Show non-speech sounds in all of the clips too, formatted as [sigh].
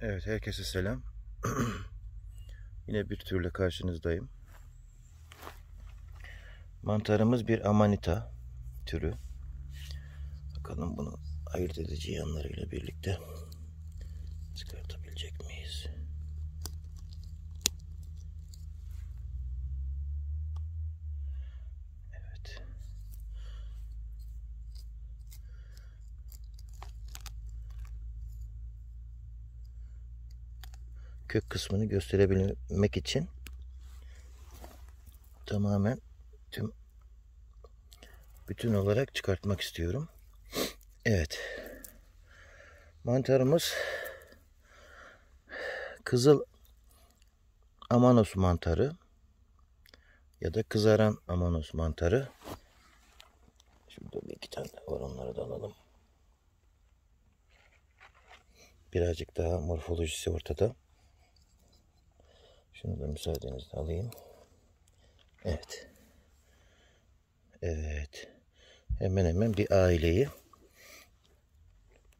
Evet herkese selam. [clears throat] Yine bir türle karşınızdayım. Mantarımız bir amanita türü. Bakalım bunu ayırt edici yanlarıyla birlikte çıkartabilecek miyiz? Evet. Kök kısmını gösterebilmek için tamamen tüm bütün olarak çıkartmak istiyorum. Evet. Mantarımız kızıl amanos mantarı ya da kızaran amanos mantarı. Şurada bir iki tane var onları da alalım. Birazcık daha morfolojisi ortada. Şunu da müsaadenizle alayım. Evet. Evet. Hemen hemen bir aileyi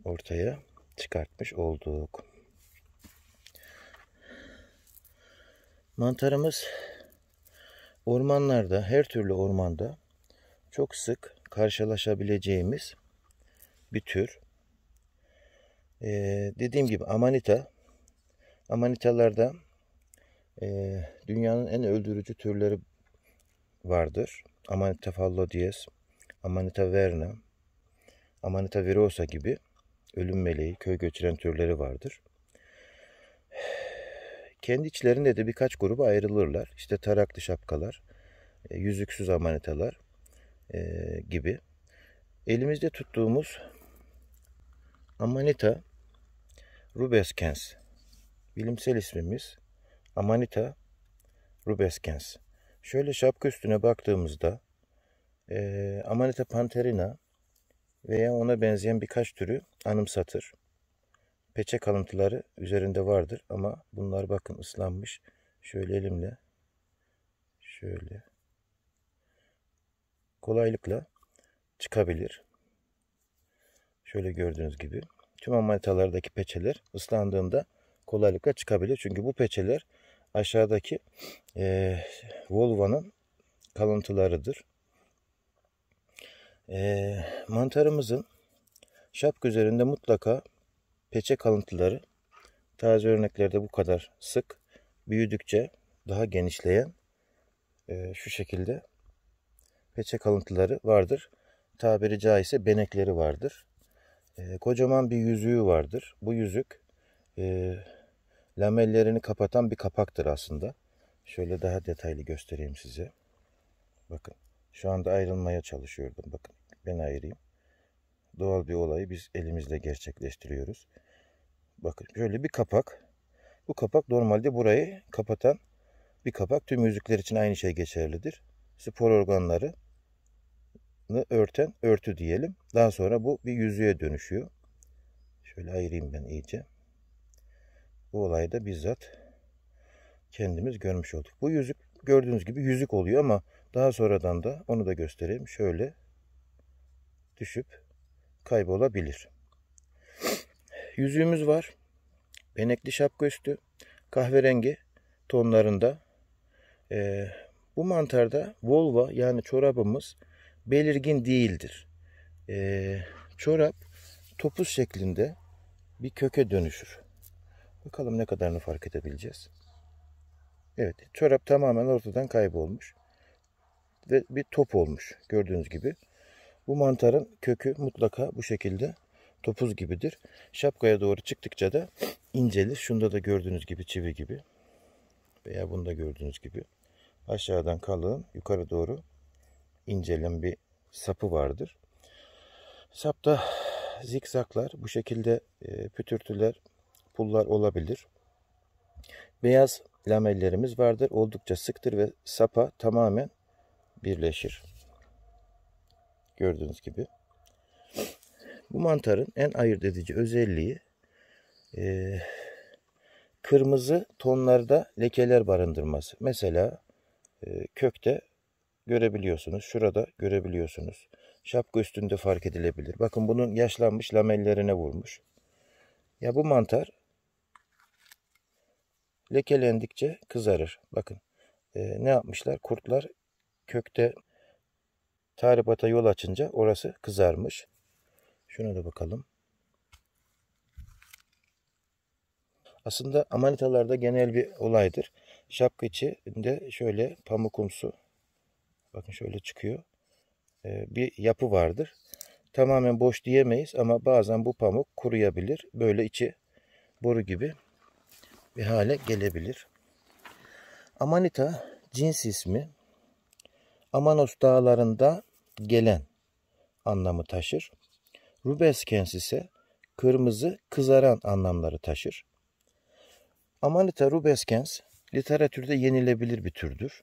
ortaya çıkartmış olduk. Mantarımız ormanlarda, her türlü ormanda çok sık karşılaşabileceğimiz bir tür. Ee, dediğim gibi amanita. Amanitalarda e, dünyanın en öldürücü türleri vardır. Amanita fallodies, Amanita verna, Amanita virosa gibi ölüm meleği, köy göçüren türleri vardır. Kendi içlerinde de birkaç gruba ayrılırlar. İşte taraklı şapkalar, e, yüzüksüz amanitalar e, gibi. Elimizde tuttuğumuz Amanita rubescens bilimsel ismimiz Amanita rubescens. Şöyle şapka üstüne baktığımızda e, Amanita panterina veya ona benzeyen birkaç türü anımsatır. Peçe kalıntıları üzerinde vardır ama bunlar bakın ıslanmış. Şöyle elimle şöyle kolaylıkla çıkabilir. Şöyle gördüğünüz gibi tüm amanitalardaki peçeler ıslandığında kolaylıkla çıkabilir. Çünkü bu peçeler aşağıdaki e, volvanın kalıntılarıdır. E, mantarımızın şapka üzerinde mutlaka peçe kalıntıları taze örneklerde bu kadar sık büyüdükçe daha genişleyen e, şu şekilde peçe kalıntıları vardır. Tabiri caizse benekleri vardır. E, kocaman bir yüzüğü vardır. Bu yüzük e, lamellerini kapatan bir kapaktır aslında. Şöyle daha detaylı göstereyim size. Bakın şu anda ayrılmaya çalışıyordum. Bakın ben ayırayım. Doğal bir olayı biz elimizle gerçekleştiriyoruz. Bakın şöyle bir kapak. Bu kapak normalde burayı kapatan bir kapak. Tüm yüzükler için aynı şey geçerlidir. Spor organları örten örtü diyelim. Daha sonra bu bir yüzüğe dönüşüyor. Şöyle ayırayım ben iyice. Bu olayda bizzat kendimiz görmüş olduk. Bu yüzük gördüğünüz gibi yüzük oluyor ama daha sonradan da onu da göstereyim. Şöyle düşüp kaybolabilir. Yüzüğümüz var. Benekli şapka üstü. Kahverengi tonlarında. Ee, bu mantarda volva yani çorabımız belirgin değildir. Ee, çorap topuz şeklinde bir köke dönüşür. Bakalım ne kadarını fark edebileceğiz. Evet çorap tamamen ortadan kaybolmuş. Ve bir top olmuş gördüğünüz gibi. Bu mantarın kökü mutlaka bu şekilde topuz gibidir. Şapkaya doğru çıktıkça da incelir. Şunda da gördüğünüz gibi çivi gibi. Veya bunda gördüğünüz gibi. Aşağıdan kalın yukarı doğru incelen bir sapı vardır. Sapta zikzaklar bu şekilde e, pütürtüler pullar olabilir. Beyaz lamellerimiz vardır. Oldukça sıktır ve sapa tamamen birleşir. Gördüğünüz gibi. Bu mantarın en ayırt edici özelliği e, kırmızı tonlarda lekeler barındırması. Mesela e, kökte görebiliyorsunuz. Şurada görebiliyorsunuz. Şapka üstünde fark edilebilir. Bakın bunun yaşlanmış lamellerine vurmuş. Ya bu mantar lekelendikçe kızarır. Bakın e, ne yapmışlar? Kurtlar kökte tahribata yol açınca orası kızarmış. Şuna da bakalım. Aslında amanitalarda genel bir olaydır. Şapka içinde şöyle pamukumsu bakın şöyle çıkıyor. E, bir yapı vardır. Tamamen boş diyemeyiz ama bazen bu pamuk kuruyabilir. Böyle içi boru gibi bir hale gelebilir. Amanita cins ismi Amanos dağlarında gelen anlamı taşır. Rubeskens ise kırmızı kızaran anlamları taşır. Amanita rubeskens literatürde yenilebilir bir türdür.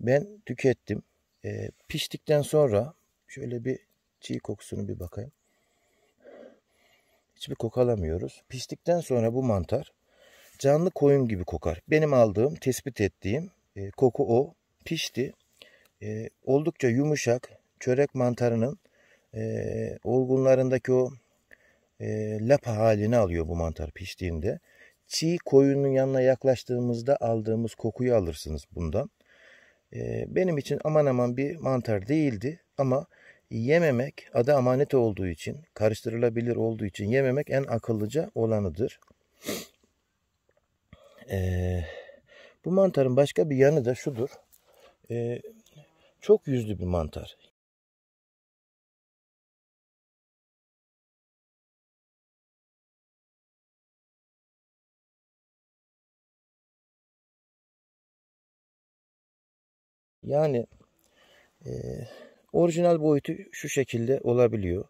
Ben tükettim. E, piştikten sonra şöyle bir çiğ kokusunu bir bakayım. Hiçbir koku alamıyoruz. Piştikten sonra bu mantar canlı koyun gibi kokar. Benim aldığım, tespit ettiğim e, koku o. Pişti. E, oldukça yumuşak, çörek mantarının e, olgunlarındaki o e, lapa halini alıyor bu mantar piştiğinde. Çiğ koyunun yanına yaklaştığımızda aldığımız kokuyu alırsınız bundan. E, benim için aman aman bir mantar değildi ama yememek adı amanet olduğu için, karıştırılabilir olduğu için yememek en akıllıca olanıdır. Ee, bu mantarın başka bir yanı da şudur. Ee, çok yüzlü bir mantar. Yani e, orijinal boyutu şu şekilde olabiliyor.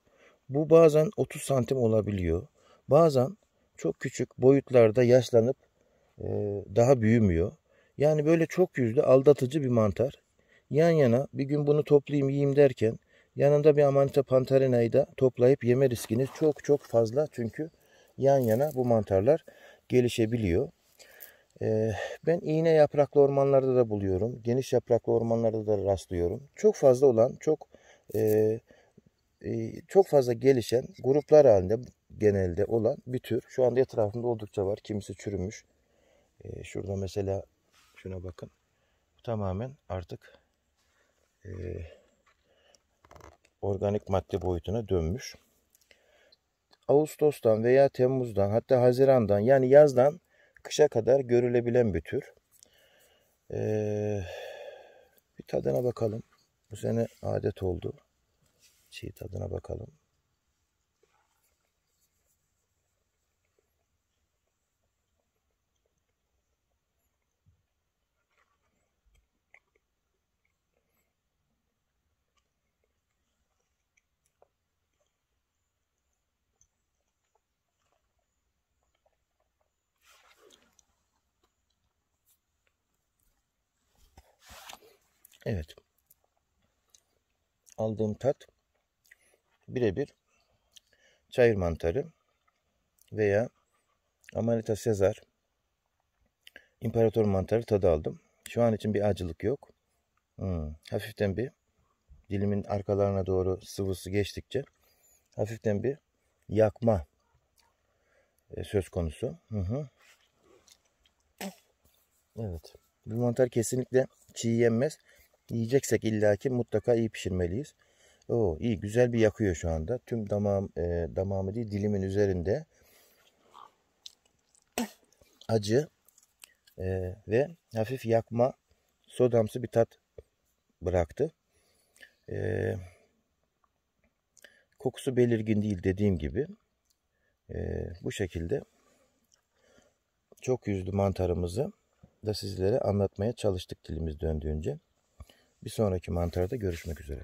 Bu bazen 30 santim olabiliyor. Bazen çok küçük boyutlarda yaşlanıp daha büyümüyor. Yani böyle çok yüzlü aldatıcı bir mantar. Yan yana bir gün bunu toplayayım yiyeyim derken yanında bir amanita pantarinayı da toplayıp yeme riskiniz çok çok fazla. Çünkü yan yana bu mantarlar gelişebiliyor. Ee, ben iğne yapraklı ormanlarda da buluyorum. Geniş yapraklı ormanlarda da rastlıyorum. Çok fazla olan, çok e, e, çok fazla gelişen gruplar halinde genelde olan bir tür. Şu anda etrafında oldukça var. Kimisi çürümüş. E, şurada mesela şuna bakın. Tamamen artık e, organik madde boyutuna dönmüş. Ağustos'tan veya Temmuz'dan hatta Haziran'dan yani yazdan kışa kadar görülebilen bir tür. Ee, bir tadına bakalım. Bu sene adet oldu. Çiğ tadına bakalım. Evet. Aldığım tat birebir çayır mantarı veya Amanita Sezar imparator mantarı tadı aldım. Şu an için bir acılık yok. Hmm, hafiften bir dilimin arkalarına doğru sıvısı geçtikçe hafiften bir yakma e, söz konusu. Hı hı. Evet. Bu mantar kesinlikle çiğ yenmez. Yiyeceksek illaki mutlaka iyi pişirmeliyiz. Oo, iyi güzel bir yakıyor şu anda. Tüm damağım, e, damağımı değil dilimin üzerinde. Acı e, ve hafif yakma sodamsı bir tat bıraktı. E, kokusu belirgin değil dediğim gibi. E, bu şekilde çok yüzlü mantarımızı da sizlere anlatmaya çalıştık dilimiz döndüğünce. Bir sonraki mantarda görüşmek üzere.